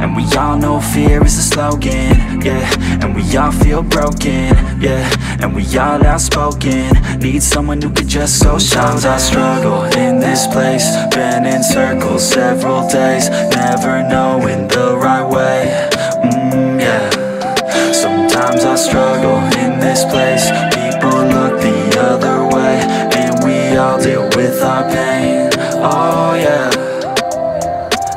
and we all know fear is a slogan, yeah. And we all feel broken, yeah. And we all outspoken. Need someone who could just go Sometimes I struggle in this place. Been in circles several days Never knowing the right way, mm, yeah. Sometimes I struggle in this place. People look the other way And we all deal with our pain,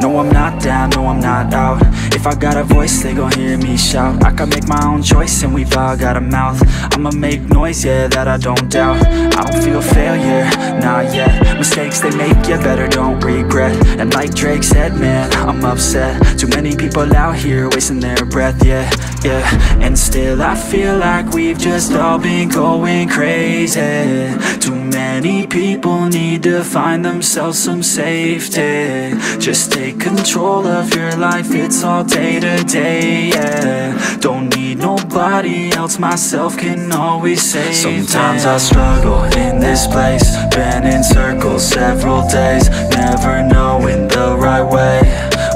no, I'm not down, no, I'm not out. If I got a voice, they gon' hear me shout. I can make my own choice and we've all got a mouth. I'ma make noise, yeah, that I don't doubt. I don't feel failure, not yet Mistakes they make, you better don't regret. And like Drake said, man, I'm upset. Too many people out here wasting their breath, yeah, yeah. And still I feel like we've just all been going crazy. Too many people need to find themselves some safety. Just take control of your life, it's all day to day, yeah. Don't need nobody else, myself can always save Sometimes I struggle in this place Been in circles several days Never knowing the right way,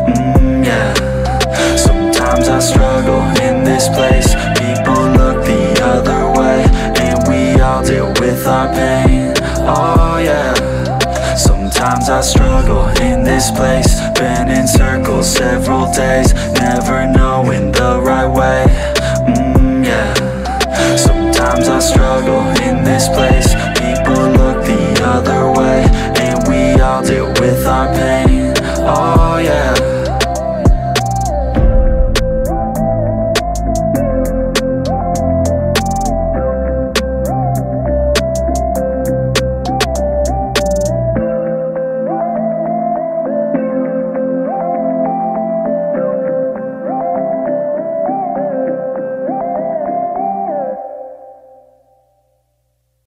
mm, yeah. Sometimes I struggle in this place People look the other way And we all deal with our pain, oh yeah. Sometimes I struggle in this place Been in